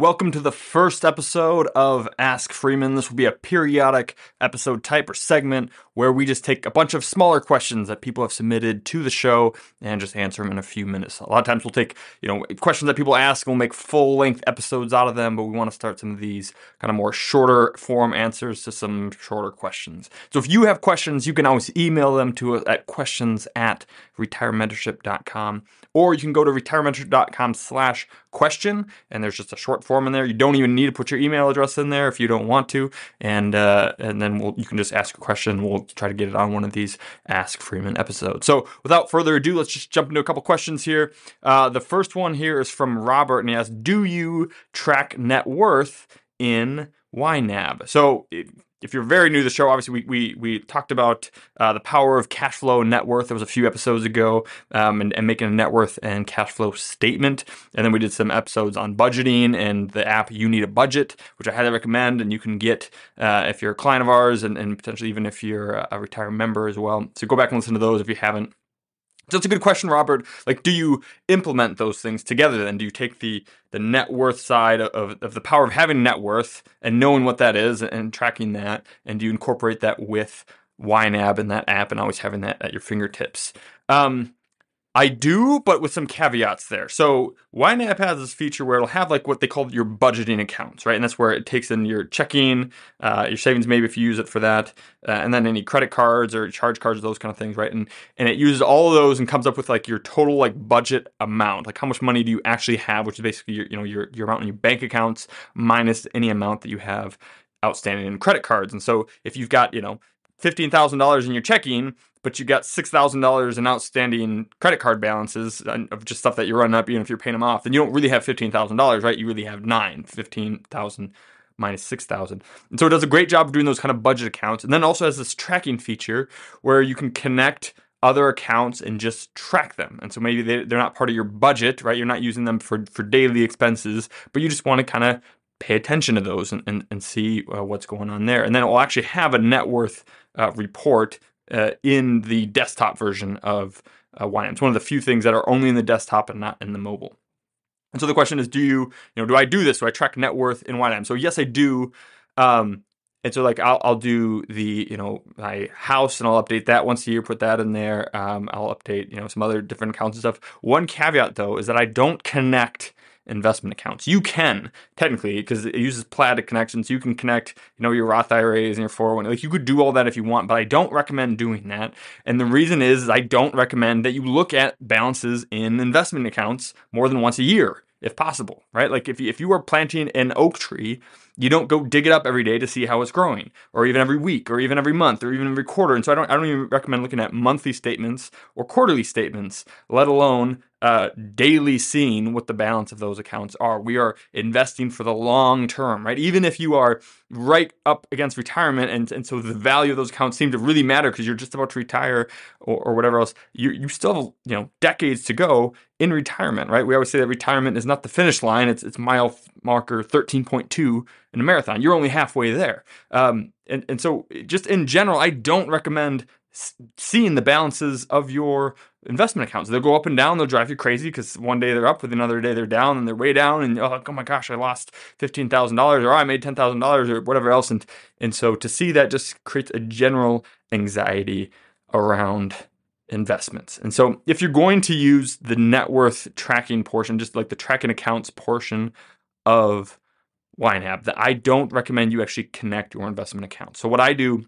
Welcome to the first episode of Ask Freeman. This will be a periodic episode type or segment where we just take a bunch of smaller questions that people have submitted to the show and just answer them in a few minutes. A lot of times we'll take, you know, questions that people ask and we'll make full length episodes out of them, but we want to start some of these kind of more shorter form answers to some shorter questions. So if you have questions, you can always email them to us at questions at retirementorship.com or you can go to retirementorship.com slash question and there's just a short form in there. You don't even need to put your email address in there if you don't want to. And uh, and then we'll, you can just ask a question. We'll try to get it on one of these Ask Freeman episodes. So without further ado, let's just jump into a couple questions here. Uh, the first one here is from Robert and he asks, do you track net worth in YNAB? So if you're very new to the show, obviously we we, we talked about uh, the power of cash flow and net worth. There was a few episodes ago, um, and, and, making a net worth and cash flow statement. And then we did some episodes on budgeting and the app You Need a Budget, which I highly recommend, and you can get uh, if you're a client of ours, and, and potentially even if you're a retired member as well. So go back and listen to those if you haven't. That's a good question, Robert. Like, do you implement those things together then? Do you take the the net worth side of, of the power of having net worth and knowing what that is and tracking that, and do you incorporate that with YNAB and that app and always having that at your fingertips? Um, I do, but with some caveats there. So YNAB has this feature where it'll have like what they call your budgeting accounts, right? And that's where it takes in your checking, uh, your savings, maybe if you use it for that, uh, and then any credit cards or charge cards, those kind of things, right? And and it uses all of those and comes up with like your total like budget amount, like how much money do you actually have, which is basically your you know your your amount in your bank accounts minus any amount that you have outstanding in credit cards. And so if you've got you know fifteen thousand dollars in your checking, but you got six thousand dollars in outstanding credit card balances of just stuff that you're running up, even if you're paying them off, then you don't really have fifteen thousand dollars, right? You really have nine, fifteen thousand minus six thousand. And so it does a great job of doing those kind of budget accounts, and then also has this tracking feature where you can connect other accounts and just track them. And so maybe they, they're not part of your budget, right? You're not using them for, for daily expenses, but you just want to kind of pay attention to those and, and, and see uh, what's going on there. And then it will actually have a net worth uh, report uh, in the desktop version of uh. It's one of the few things that are only in the desktop and not in the mobile. And so the question is, do you, you know, do I do this? Do I track net worth in YNAB? So yes, I do. Um, and so like I'll, I'll do the you know my house and I'll update that once a year, put that in there. Um, I'll update you know some other different accounts and stuff. One caveat though is that I don't connect investment accounts. You can technically because it uses Plaid connections. You can connect, you know, your Roth IRAs and your 401. Like you could do all that if you want, but I don't recommend doing that. And the reason is, I don't recommend that you look at balances in investment accounts more than once a year if possible, right? Like if you, if you are planting an oak tree, you don't go dig it up every day to see how it's growing, or even every week, or even every month, or even every quarter. And so I don't I don't even recommend looking at monthly statements or quarterly statements, let alone uh, daily seeing what the balance of those accounts are. We are investing for the long term, right? Even if you are right up against retirement, and, and so the value of those accounts seem to really matter because you're just about to retire or, or whatever else, you, you still have, you know, decades to go in retirement, right? We always say that retirement is not the finish line, it's, it's mile marker 13.2 in a marathon. You're only halfway there. Um, and, and so, just in general, I don't recommend seeing the balances of your investment accounts. They'll go up and down. They'll drive you crazy because one day they're up, with another day they're down, and they're way down. And oh, oh my gosh, I lost fifteen thousand dollars, or I made ten thousand dollars, or whatever else. And and so to see that just creates a general anxiety around investments. And so if you're going to use the net worth tracking portion, just like the tracking accounts portion of YNAB, that I don't recommend you actually connect your investment account. So what I do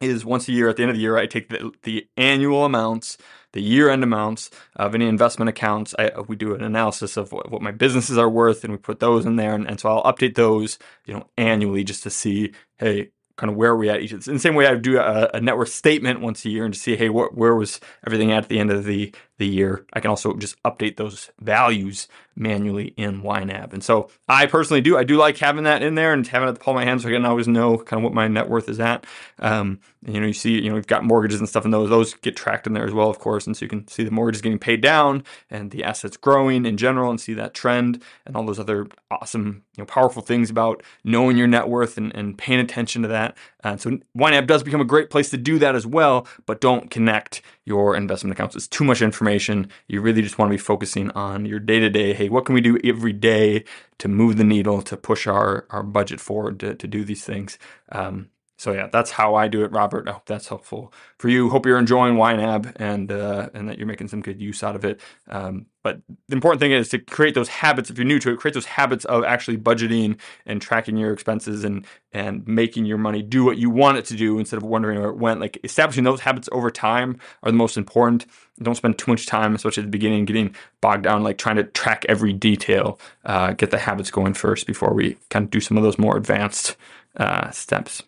is once a year at the end of the year, I take the, the annual amounts, the year end amounts of any investment accounts. I, we do an analysis of what, what, my businesses are worth and we put those in there. And, and so I'll update those, you know, annually just to see, hey, kind of where are we at each. of In the same way I do a, a statement once a year and to see, hey, what, where was everything at, at the end of the the year. I can also just update those values manually in YNAB. And so I personally do. I do like having that in there and having it at the palm of my hand so I can always know kind of what my net worth is at. Um, and, you know, you see, you know, we've got mortgages and stuff and those, those get tracked in there as well, of course. And so you can see the mortgages getting paid down and the assets growing in general and see that trend and all those other awesome, you know, powerful things about knowing your net worth and, and paying attention to that. And so YNAB does become a great place to do that as well, but don't connect your investment accounts. It's too much information. You really just want to be focusing on your day to day. Hey, what can we do every day to move the needle, to push our, our budget forward, to, to do these things? Um, so yeah, that's how I do it, Robert. I hope that's helpful for you. Hope you're enjoying YNAB and uh, and that you're making some good use out of it. Um, but the important thing is to create those habits. If you're new to it, create those habits of actually budgeting and tracking your expenses and and making your money do what you want it to do instead of wondering where it went. Like establishing those habits over time are the most important. Don't spend too much time, especially at the beginning, getting bogged down like trying to track every detail. Uh, get the habits going first before we kind of do some of those more advanced uh, steps.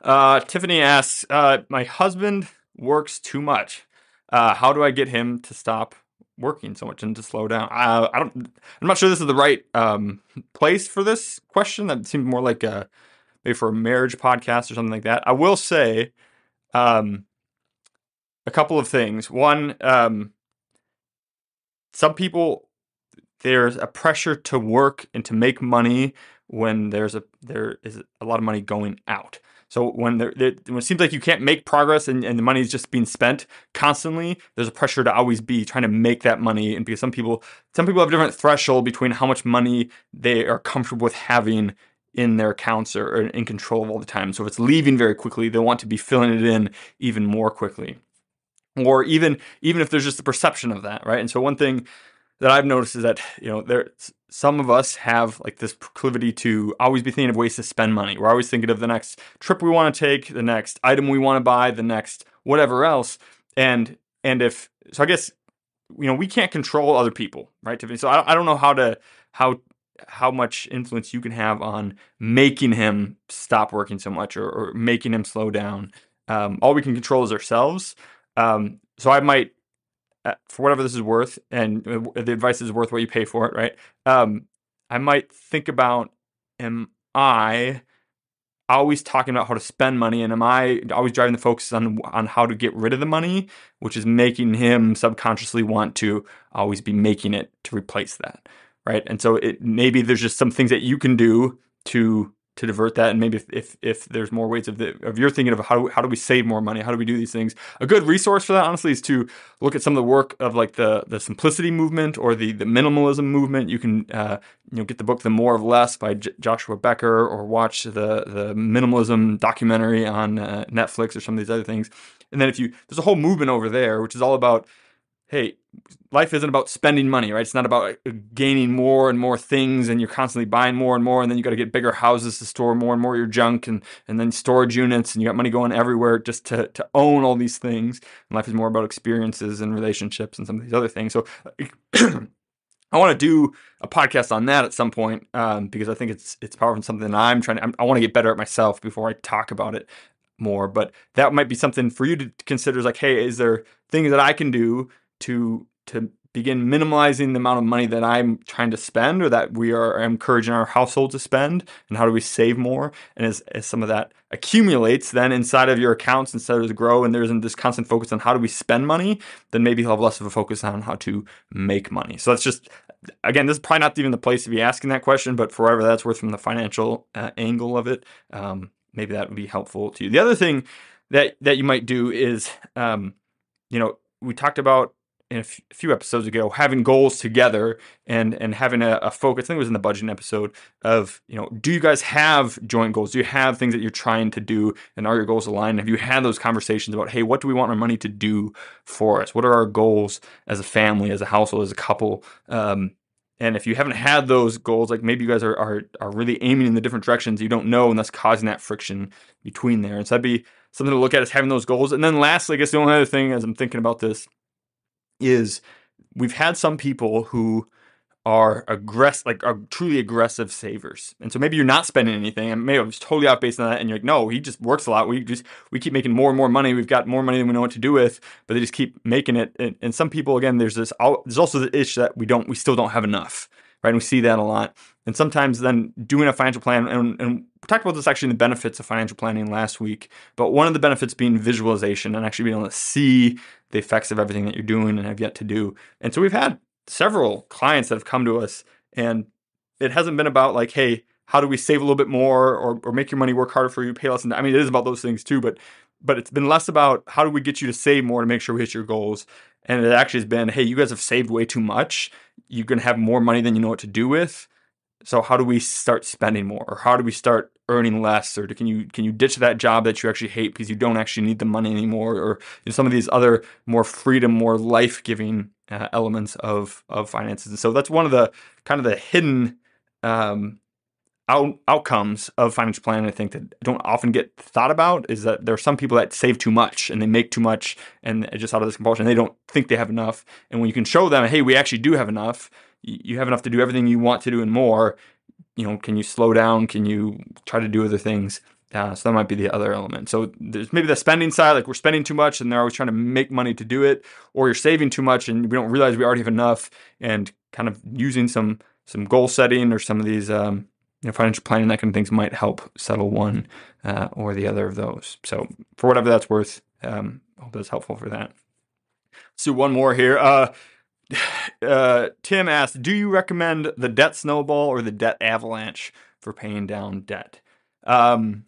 Uh, Tiffany asks, uh, my husband works too much. Uh, how do I get him to stop working so much and to slow down? Uh, I don't. I'm not sure this is the right um, place for this question. That seems more like maybe for a marriage podcast or something like that. I will say um, a couple of things. One, um, some people there's a pressure to work and to make money when there's a there is a lot of money going out. So when, there, when it seems like you can't make progress and, and the money is just being spent constantly, there's a pressure to always be trying to make that money. And because some people, some people have different threshold between how much money they are comfortable with having in their accounts or, or in control of all the time. So if it's leaving very quickly, they want to be filling it in even more quickly. Or even even if there's just a perception of that, right? And so one thing that I've noticed is that you know there some of us have like this proclivity to always be thinking of ways to spend money. We're always thinking of the next trip we want to take, the next item we want to buy, the next whatever else. And and if so, I guess you know we can't control other people, right, Tiffany? So I, I don't know how to how how much influence you can have on making him stop working so much or, or making him slow down. Um, all we can control is ourselves. Um, so I might for whatever this is worth, and uh, the advice is worth what you pay for it, right? Um, I might think about, am I always talking about how to spend money, and am I always driving the focus on on how to get rid of the money, which is making him subconsciously want to always be making it to replace that, right? And so it maybe there's just some things that you can do to to divert that and maybe if, if, if there's more ways of the of your thinking of how how do we save more money? How do we do these things? A good resource for that honestly is to look at some of the work of like the the simplicity movement or the the minimalism movement. You can uh, you know get the book the more of less by J- joshua becker or watch the the minimalism documentary on uh, netflix or some of these other things. And then if you there's a whole movement over there which is all about hey, life isn't about spending money, right? It's not about uh, gaining more and more things and you're constantly buying more and more and then you got to get bigger houses to store more and more of your junk and and then storage units and you got money going everywhere just to to own all these things. And life is more about experiences and relationships and some of these other things. So I want to do a podcast on that at some point um, because I think it's it's powerful and something that I'm trying to. I'm, I want to get better at myself before I talk about it more. But that might be something for you to consider. Is like, hey, is there things that I can do to to begin minimizing the amount of money that I'm trying to spend or that we are encouraging our household to spend and how do we save more. And as, as some of that accumulates then inside of your accounts instead of grow and there isn't this constant focus on how do we spend money then maybe you'll have less of a focus on how to make money. So that's just again this is probably not even the place to be asking that question but for whatever that's worth from the financial uh, angle of it um, maybe that would be helpful to you. The other thing that that you might do is um, you know we talked about in few episodes ago having goals together and and having a, a, focus. I think it was in the budgeting episode of you know, do you guys have joint goals? Do you have things that you're trying to do, and are your goals aligned? Have you had those conversations about hey, what do we want our money to do for us? What are our goals as a family, as a household, as a couple? Um, and if you haven't had those goals, like maybe you guys are, are are really aiming in the different directions you don't know, and that's causing that friction between there. And so that'd be something to look at is having those goals. And then lastly, I guess the only other thing as I'm thinking about this is we've had some people who are aggressive, like are truly aggressive savers. And so maybe you're not spending anything, and maybe I was totally off based on that. And you're like, no, he just works a lot. We just we keep making more and more money. We've got more money than we know what to do with, but they just keep making it. And, and some people, again, there's this. There's also the itch that we don't, we still don't have enough, right? And we see that a lot. And sometimes then doing a financial plan, and, and we talked about this actually in the benefits of financial planning last week. But one of the benefits being visualization and actually being able to see the effects of everything that you're doing and have yet to do. And so we've had several clients that have come to us and it hasn't been about like, hey, how do we save a little bit more or, or make your money work harder for you, pay less? And I mean, it is about those things too, but but it's been less about how do we get you to save more to make sure we hit your goals. And it actually has been, hey, you guys have saved way too much. You're gonna have more money than you know what to do with. So how do we start spending more, or how do we start earning less, or can you can you ditch that job that you actually hate because you don't actually need the money anymore, or you know, some of these other more freedom, more life giving uh, elements of of finances. And so that's one of the kind of the hidden um, out, outcomes of financial planning, I think that don't often get thought about is that there are some people that save too much and they make too much and just out of this compulsion, they don't think they have enough. And when you can show them, hey, we actually do have enough, you have enough to do everything you want to do and more, you know, can you slow down? Can you try to do other things? Uh, so that might be the other element. So there's maybe the spending side, like we're spending too much and they're always trying to make money to do it, or you're saving too much and we don't realize we already have enough and kind of using some some goal setting or some of these um, you know, financial planning, that kind of things might help settle one uh, or the other of those. So for whatever that's worth, um, I hope that's helpful for that. Let's do one more here. Uh, uh, Tim asked, do you recommend the debt snowball or the debt avalanche for paying down debt? Um,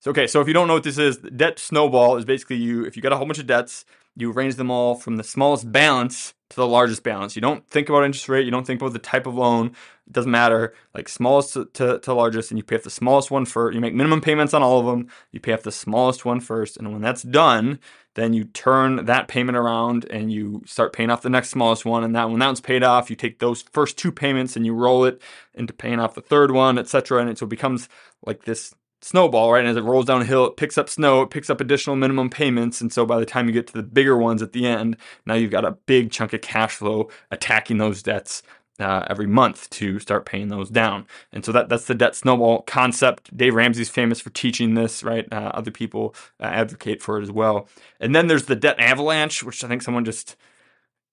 so, okay, so if you don't know what this is, debt snowball is basically you, if you got a whole bunch of debts, you arrange them all from the smallest balance to the largest balance. You don't think about interest rate, you don't think about the type of loan, it doesn't matter. Like smallest to, to, to, largest, and you pay off the smallest one first. You make minimum payments on all of them. You pay off the smallest one first, and when that's done, then you turn that payment around and you start paying off the next smallest one. And that when that one's paid off, you take those first two payments and you roll it into paying off the third one, etc. And it so it becomes like this snowball, right? And as it rolls downhill, it picks up snow, it picks up additional minimum payments. And so by the time you get to the bigger ones at the end, now you've got a big chunk of cash flow attacking those debts uh, every month to start paying those down. And so that that's the debt snowball concept. Dave Ramsey's famous for teaching this, right? Uh, other people uh, advocate for it as well. And then there's the debt avalanche, which I think someone just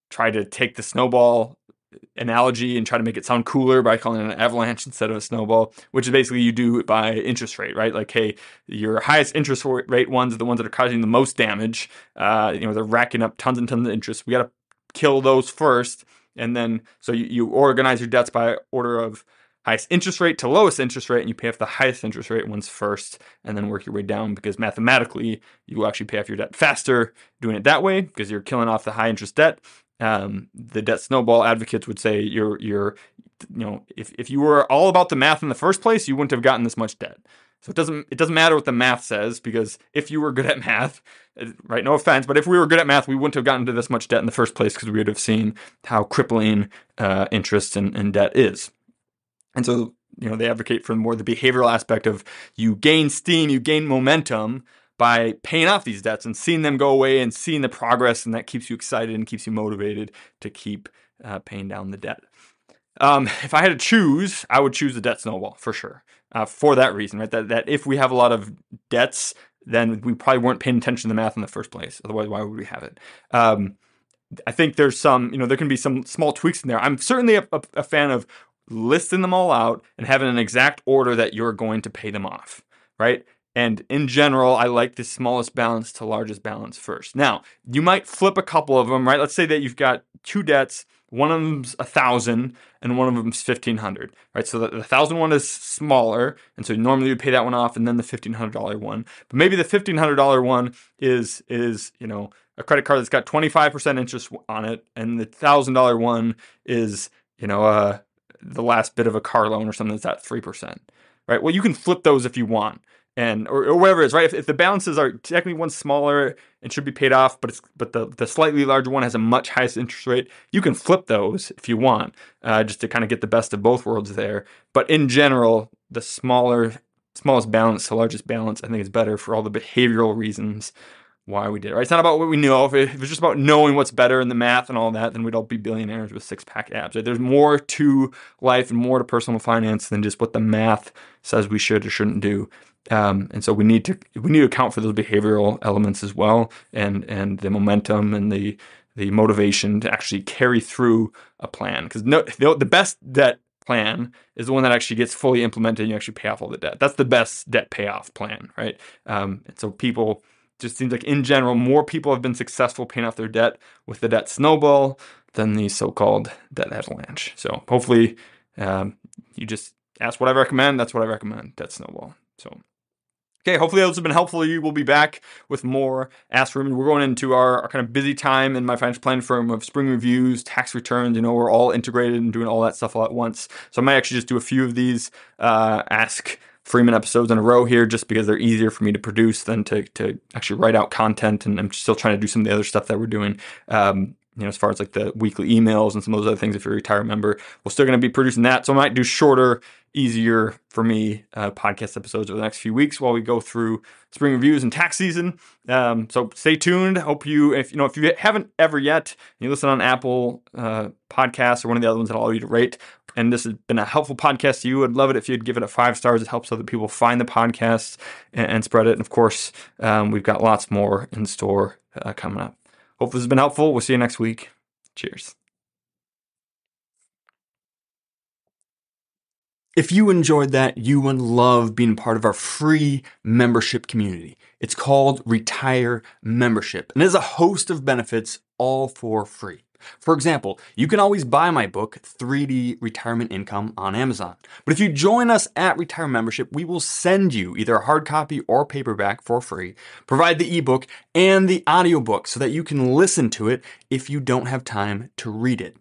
tried to take the snowball analogy and try to make it sound cooler by calling it an avalanche instead of a snowball, which is basically you do it by interest rate, right? Like, hey, your highest interest rate ones are the ones that are causing the most damage. Uh, you know, they're racking up tons and tons of interest. We got to kill those first. And then, so you, you organize your debts by order of highest interest rate to lowest interest rate, and you pay off the highest interest rate ones first, and then work your way down because mathematically you will actually pay off your debt faster doing it that way because you're killing off the high interest debt um, the debt snowball advocates would say you're you're you know if, if you were all about the math in the first place you wouldn't have gotten this much debt. So it doesn't it doesn't matter what the math says because if you were good at math uh, right no offense but if we were good at math we wouldn't have gotten to this much debt in the first place because we would have seen how crippling uh, interest and, and debt is. And so you know they advocate for more the behavioral aspect of you gain steam you gain momentum by paying off these debts and seeing them go away and seeing the progress, and that keeps you excited and keeps you motivated to keep uh, paying down the debt. Um, if I had to choose, I would choose the debt snowball for sure. Uh, for that reason, right? That that if we have a lot of debts, then we probably weren't paying attention to the math in the first place. Otherwise, why would we have it? Um, I think there's some, you know, there can be some small tweaks in there. I'm certainly a, a, a fan of listing them all out and having an exact order that you're going to pay them off, right? And in general, I like the smallest balance to largest balance first. Now, you might flip a couple of them, right? Let's say that you've got two debts, one of them's a thousand and one of them's fifteen hundred, right? So the, thousand one is smaller, and so normally you pay that one off, and then the fifteen hundred dollar one. But maybe the fifteen hundred dollar one is is you know a credit card that's got twenty five percent interest on it, and the thousand dollar one is you know uh, the last bit of a car loan or something that's at three percent, right? Well, you can flip those if you want and or, or whatever it is, right? If, if the balances are technically one smaller and should be paid off, but it's but the, the slightly larger one has a much highest interest rate, you can flip those if you want, uh, just to kind of get the best of both worlds there. But in general, the smaller smallest balance to largest balance, I think is better for all the behavioral reasons why we did it. Right? It's not about what we know. If it, was just about knowing what's better in the math and all that, then we'd all be billionaires with six pack abs. Right? There's more to life and more to personal finance than just what the math says we should or shouldn't do. Um, and so we need to we need to account for those behavioral elements as well, and and the momentum and the the motivation to actually carry through a plan. Because no, the best debt plan is the one that actually gets fully implemented and you actually pay off all the debt. That's the best debt payoff plan, right? Um, and so people just seems like in general, more people have been successful paying off their debt with the debt snowball than the so-called debt avalanche. So hopefully, um, you just ask what I recommend. That's what I recommend. Debt Snowball. So Okay, hopefully those have been helpful to you. We'll be back with more Ask Freeman. We're going into our, our, kind of busy time in my financial planning firm of spring reviews, tax returns. You know, we're all integrated and doing all that stuff all at once. So I might actually just do a few of these uh, Ask Freeman episodes in a row here just because they're easier for me to produce than to, to actually write out content. And I'm still trying to do some of the other stuff that we're doing. Um, you know, as far as like the weekly emails and some of those other things, if you're a retired member, we're still going to be producing that. So I might do shorter, easier for me uh, podcast episodes over the next few weeks while we go through spring reviews and tax season. Um, so stay tuned. Hope you, if you know, if you haven't ever yet, you listen on Apple uh, Podcasts or one of the other ones that I'll you to rate. And this has been a helpful podcast to you. I'd love it if you'd give it a five stars. It helps other people find the podcast and, and spread it. And of course, um, we've got lots more in store uh, coming up. Hope this has been helpful. We'll see you next week. Cheers. If you enjoyed that, you would love being part of our free membership community. It's called Retire Membership and has a host of benefits all for free. For example, you can always buy my book, 3D Retirement Income, on Amazon. But if you join us at Retire Membership, we will send you either a hard copy or paperback for free, provide the ebook and the audiobook so that you can listen to it if you don't have time to read it.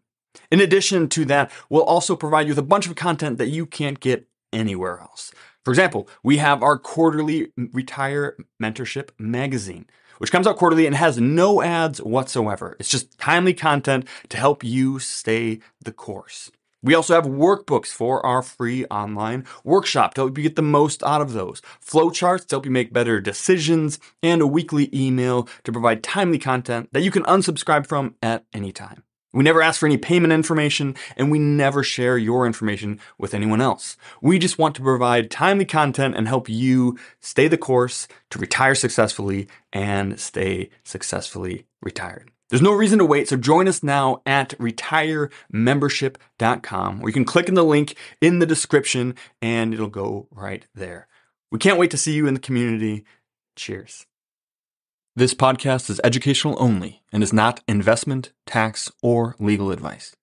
In addition to that, we'll also provide you with a bunch of content that you can't get anywhere else. For example, we have our quarterly Retire Mentorship magazine which comes out quarterly and has no ads whatsoever. It's just timely content to help you stay the course. We also have workbooks for our free online workshop to help you get the most out of those, flowcharts to help you make better decisions, and a weekly email to provide timely content that you can unsubscribe from at any time. We never ask for any payment information and we never share your information with anyone else. We just want to provide timely content and help you stay the course to retire successfully and stay successfully retired. There's no reason to wait, so join us now at retiremembership.com where you can click in the link in the description and it'll go right there. We can't wait to see you in the community. Cheers. This podcast is educational only and is not investment, tax, or legal advice.